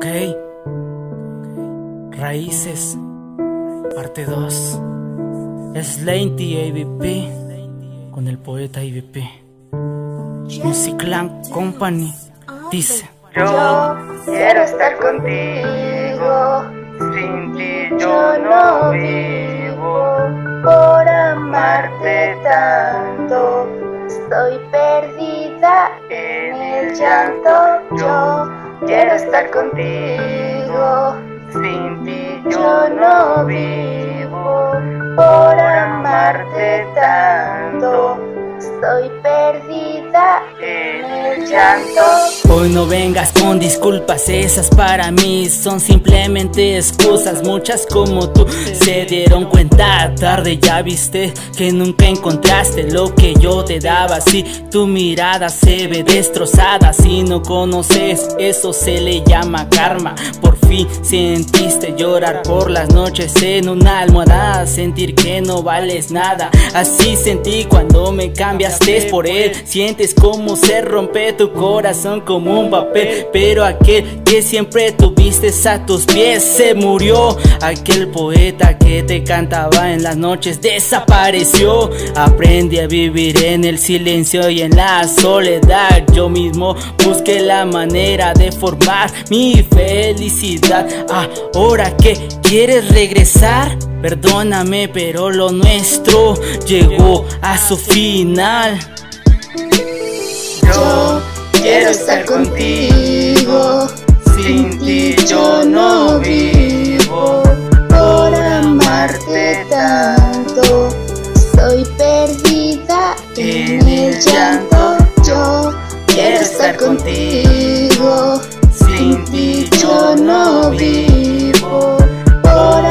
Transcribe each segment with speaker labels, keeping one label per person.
Speaker 1: Ok. Raíces. Parte 2. Slainty AVP. Con el poeta AVP. Musicland Company. Dice.
Speaker 2: Yo quiero estar contigo. Sin ti yo no vivo. Por amarte tanto. Estoy perdida en el llanto. Yo quiero estar contigo. Sin ti yo no vivo. Por amarte tanto. Estoy perdida en el llanto.
Speaker 1: Hoy no vengas con disculpas, esas para mí son simplemente excusas. Muchas como tú se dieron cuenta tarde, ya viste que nunca encontraste lo que yo te daba. Si tu mirada se ve destrozada, si no conoces, eso se le llama karma. Por fin sentiste llorar por las noches en una almohada, sentir que no vales nada. Así sentí cuando me por él, sientes como se rompe tu corazón como un papel. Pero aquel que siempre tuviste a tus pies se murió. Aquel poeta que te cantaba en las noches desapareció. Aprendí a vivir en el silencio y en la soledad. Yo mismo busqué la manera de formar mi felicidad. Ahora que quieres regresar Perdóname pero lo nuestro llegó a su final
Speaker 2: yo quiero estar contigo, sin ti yo no vivo. Por amarte tanto, estoy perdida en el llanto. Yo quiero estar contigo, sin ti yo no vivo. Por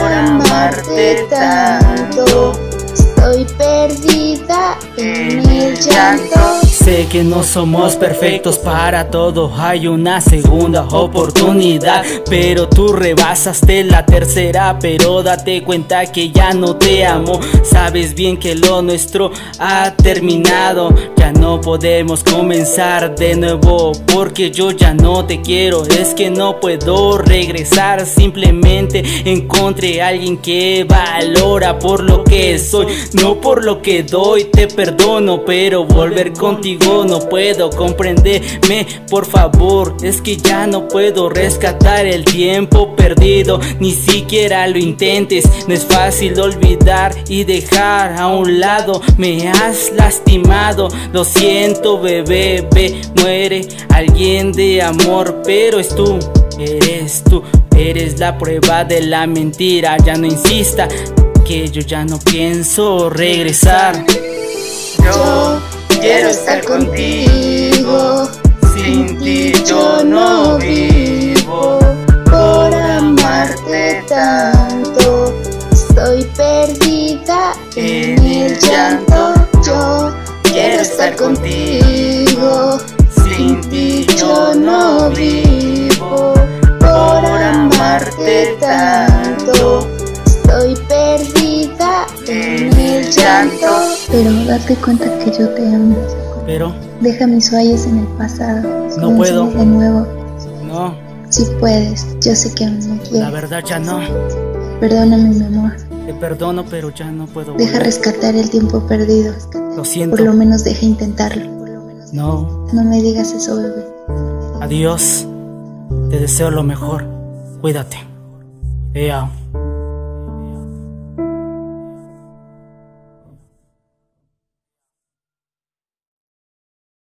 Speaker 2: amarte tanto, estoy perdida en el llanto.
Speaker 1: Que no somos perfectos para todo, hay una segunda oportunidad, pero tú rebasaste la tercera, pero date cuenta que ya no te amo, sabes bien que lo nuestro ha terminado, ya no podemos comenzar de nuevo, porque yo ya no te quiero, es que no puedo regresar, simplemente encontré a alguien que valora por lo que soy, no por lo que doy, te perdono, pero volver contigo no puedo comprenderme, por favor, es que ya no puedo rescatar el tiempo perdido, ni siquiera lo intentes, no es fácil olvidar y dejar a un lado, me has lastimado, lo siento bebé, ve, muere alguien de amor, pero es tú, eres tú, eres la prueba de la mentira, ya no insista, que yo ya no pienso regresar.
Speaker 2: Quiero estar contigo. Sin ti yo no vivo. Por amarte tanto, estoy perdida en el llanto. Yo quiero estar contigo. Sin ti yo no vivo. Por amarte tanto,
Speaker 3: Pero date cuenta que yo te amo.
Speaker 1: Pero
Speaker 3: Deja mis fallas en el pasado.
Speaker 1: No puedo.
Speaker 3: De nuevo.
Speaker 1: no,
Speaker 3: Si puedes, yo sé que aún me
Speaker 1: la
Speaker 3: quieres.
Speaker 1: verdad ya no.
Speaker 3: Perdóname, mi amor.
Speaker 1: Te perdono, pero ya no puedo.
Speaker 3: Deja rescatar el tiempo perdido.
Speaker 1: Lo siento.
Speaker 3: Por lo menos deja intentarlo.
Speaker 1: No,
Speaker 3: No me digas eso, bebé.
Speaker 1: adiós. Te deseo lo mejor. Cuídate. Ea.